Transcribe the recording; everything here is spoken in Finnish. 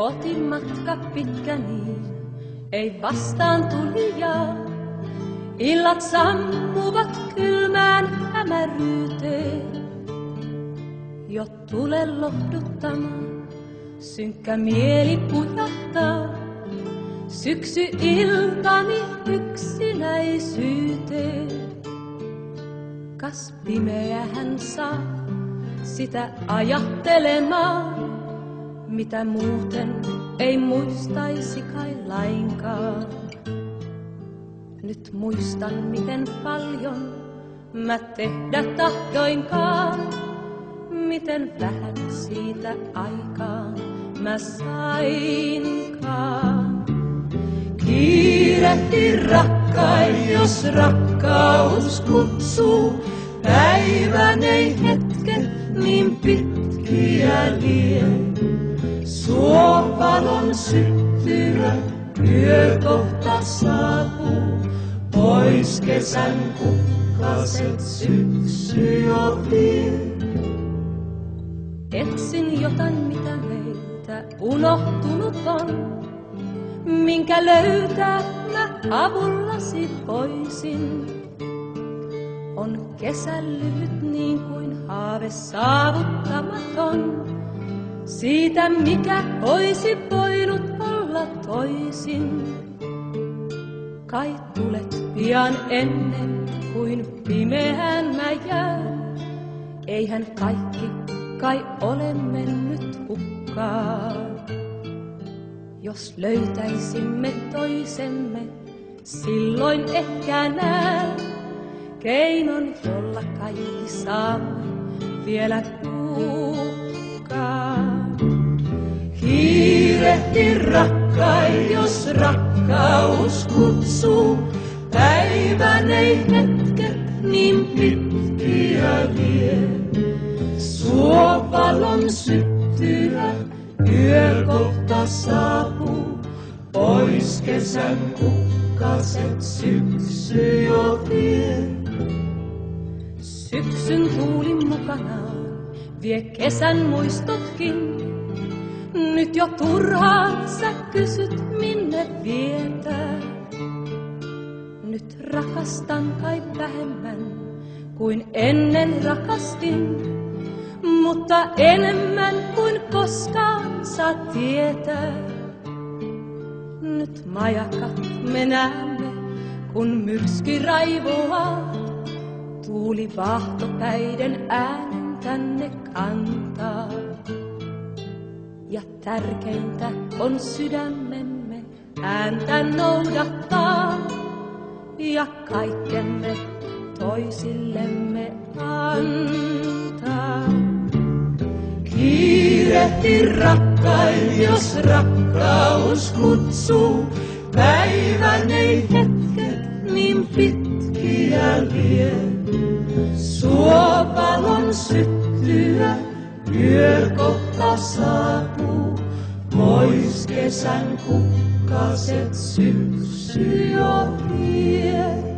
Kotimatka pitkä niin, ei vastaan tulijaa. Illat sammuvat kylmään hämäryyteen. Jo tule lohduttamaan, synkkä mieli pujahtaa. Syksy iltani yksinäisyyteen. Kas pimeä hän saa sitä ajattelemaan, mitä muuten ei muistaisi kai lainkaan. Nyt muistan, miten paljon mä tehdä tahdoinkaan, miten vähän siitä aikaan mä sainkaan. Kiirehti rakkain, jos rakkaus kutsuu, päivän ei hetket niin pitkiä lie. Suo valon syttyä, yö kohta saapuu, pois kesän kukkaset syksy jo. Etsin jotain, mitä meiltä unohtunut on, minkä löytää mä avullasi voisin. On kesä lyhyt niin kuin haave saavuttamaton, siitä mikä olisi voinut olla toisin. Kai tulet pian ennen kuin pimeään mä jään, eihän kaikki kai ole mennyt hukkaan. Jos löytäisimme toisemme, silloin ehkä näen keinon, jolla kaikki saamme vielä kukaan. Kiirehti rakkain, jos rakkaus kutsuu, päivän ei hetket niin pitkiä vie. Suo valon syttyä, yö kohta saapuu, pois kesän kukkaset syksy jo vie. Syksyn tuuli mukanaan vie kesän muistotkin. Nyt jo turhaan sä kysyt minne vietää. Nyt rakastan kai vähemmän kuin ennen rakastin, mutta enemmän kuin koskaan saa tietää. Nyt majakat me näemme, kun myrsky raivoaa. Tuuli vaahtopäiden äänen tärkeintä on sydämemme ääntä noudattaa. Ja kaikkemme toisillemme antaa. Kiirehti rakkain, jos rakkaus kutsuu. Päivän ei hetket niin pitkiä vie. Suo valon syttyä, yö kohta saapuu. Pois kesän kukkaset syksy jo vie.